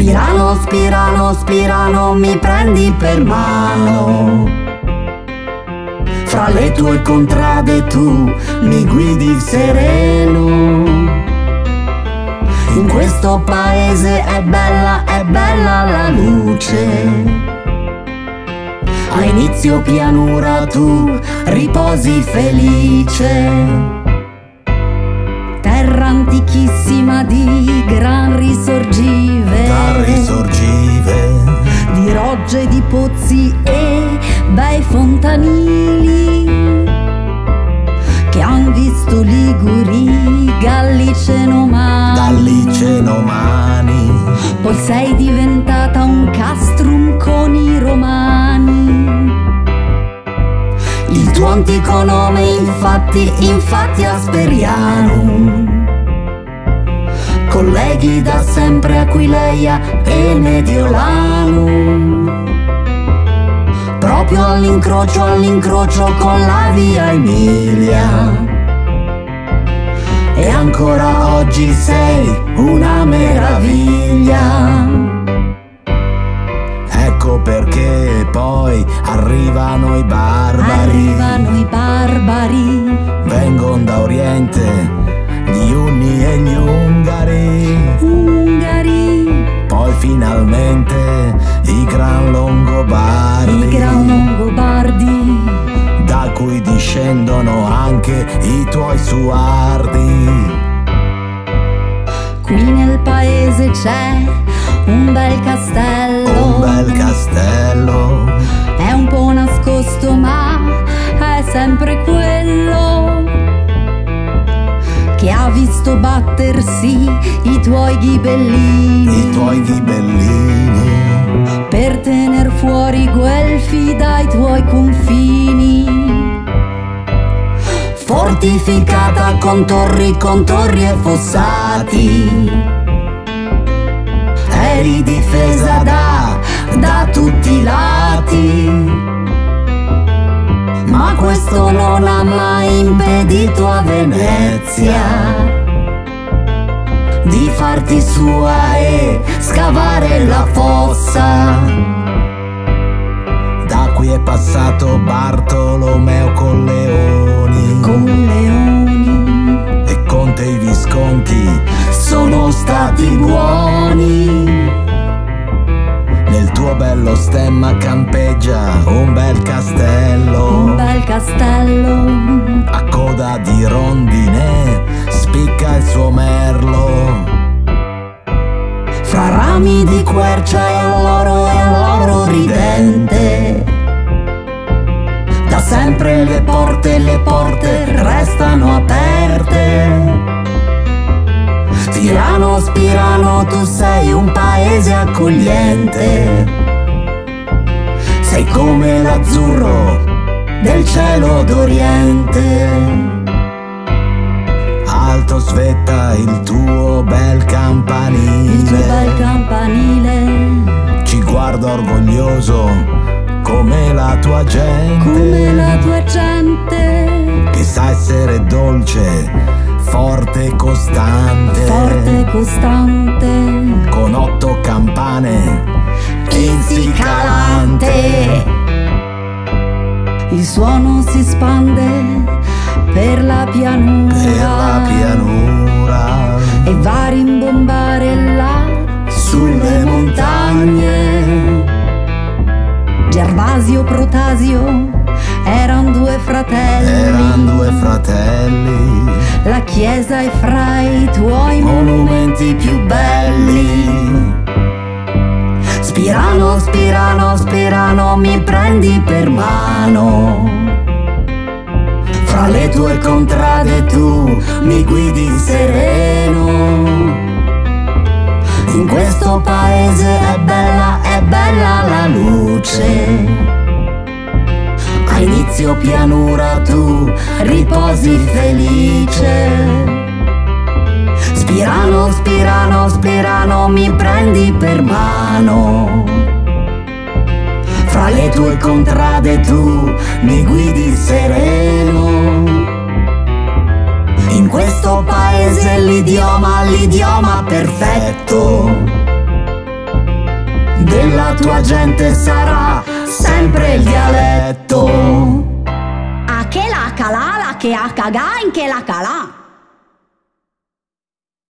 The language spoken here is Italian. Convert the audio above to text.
Spirano, spirano, spirano, mi prendi per mano. Fra le tue contrade tu mi guidi sereno. In questo paese è bella, è bella la luce. A inizio pianura tu riposi felice terra antichissima di gran risorgive, fontanili che han visto liguri, gallice nomani. gallice nomani, Poi sei diventata un castrum con i romani. Il tuo antico nome infatti, infatti Asperianum Colleghi da sempre Aquileia e Mediolanum Proprio all'incrocio, all'incrocio con la via Emilia. E ancora oggi sei una meraviglia. Ecco perché poi arrivano i barbari, Arrivano i barbari. Vengono da Oriente, gli Unni e gli Ungari, discendono anche i tuoi suardi. Qui nel paese c'è un bel castello. Un bel castello, È un po' nascosto ma è sempre quello Che ha visto battersi i tuoi ghibellini. I tuoi ghibellini, Per tener fuori i guelfi dai tuoi confini Fortificata con torri, con torri e fossati. Eri difesa da, da tutti i lati. Ma questo non ha mai impedito a Venezia Di farti sua e scavare la fossa. Da cui è passato Bartolomeo Bello stemma campeggia un bel un castello. bel castello A coda di rondine spicca il suo merlo. fra rami di quercia e l'oro e l'oro ridente da sempre le porte le porte restano aperte Spirano, Spirano, tu sei un paese accogliente come l'azzurro del cielo d'Oriente Alto svetta il tuo bel il tuo campanile. bel campanile Ci guarda orgoglioso come la tua gente. come la tua gente Che sa essere dolce, forte e costante. forte e costante Con suono si spande per la pianura Per la pianura. E va a rimbombare là sulle montagne Gervasio Protasio eran due fratelli Eran due fratelli. La chiesa è fra i tuoi monumenti più belli Spirano, mi prendi per mano. Fra le tue contrade tu mi guidi sereno. In questo paese è bella, è bella la luce. A inizio pianura tu riposi felice. Spirano, Spirano, Spirano, mi prendi per mano. Le tue contrade tu mi guidi sereno. In questo paese l'idioma, l'idioma perfetto. della tua gente sarà sempre il dialetto. A che la calà, la che a cagà, in che la calà.